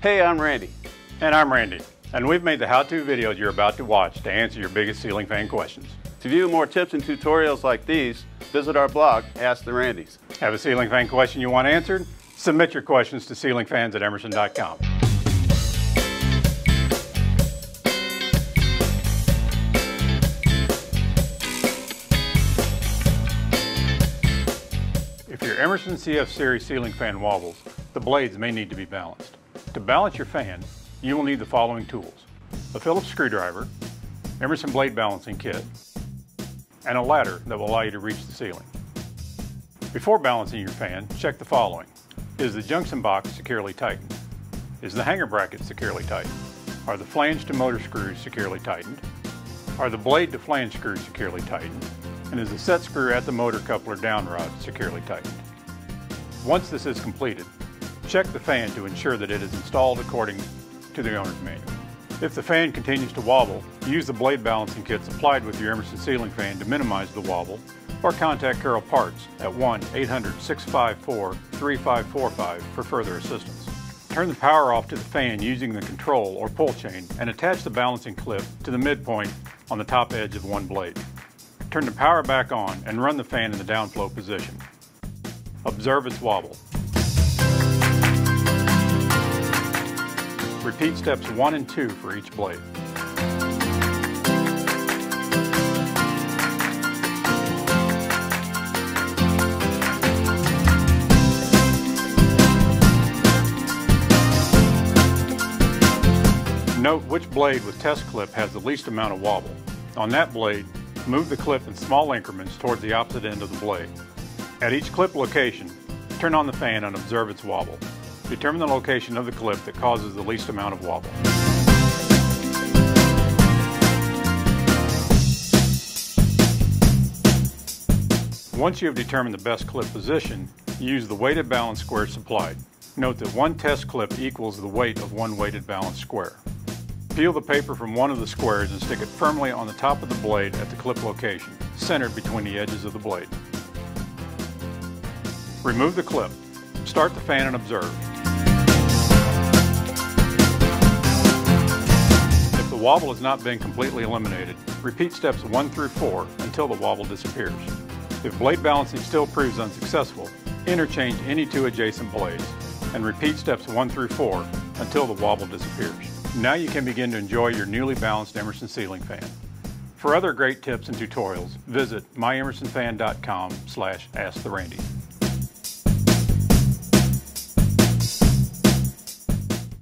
Hey, I'm Randy. And I'm Randy. And we've made the how-to videos you're about to watch to answer your biggest ceiling fan questions. To view more tips and tutorials like these, visit our blog, Ask the Randys. Have a ceiling fan question you want answered? Submit your questions to ceilingfans at emerson.com. If your Emerson CF Series ceiling fan wobbles, the blades may need to be balanced. To balance your fan, you will need the following tools. A Phillips screwdriver, Emerson blade balancing kit, and a ladder that will allow you to reach the ceiling. Before balancing your fan, check the following. Is the junction box securely tightened? Is the hanger bracket securely tightened? Are the flange to motor screws securely tightened? Are the blade to flange screws securely tightened? And is the set screw at the motor coupler down rod securely tightened? Once this is completed, check the fan to ensure that it is installed according to the owner's manual. If the fan continues to wobble, use the blade balancing kit supplied with your Emerson ceiling fan to minimize the wobble, or contact Carroll Parts at 1-800-654-3545 for further assistance. Turn the power off to the fan using the control or pull chain and attach the balancing clip to the midpoint on the top edge of one blade. Turn the power back on and run the fan in the downflow position. Observe its wobble. Repeat steps 1 and 2 for each blade. Note which blade with test clip has the least amount of wobble. On that blade, move the clip in small increments towards the opposite end of the blade. At each clip location, turn on the fan and observe its wobble. Determine the location of the clip that causes the least amount of wobble. Once you have determined the best clip position, use the weighted balance square supplied. Note that one test clip equals the weight of one weighted balance square. Peel the paper from one of the squares and stick it firmly on the top of the blade at the clip location, centered between the edges of the blade. Remove the clip. Start the fan and observe. Wobble has not been completely eliminated, repeat steps 1 through 4 until the wobble disappears. If blade balancing still proves unsuccessful, interchange any two adjacent blades and repeat steps 1 through 4 until the wobble disappears. Now you can begin to enjoy your newly balanced Emerson ceiling fan. For other great tips and tutorials, visit myemersonfan.com slash asktherandy.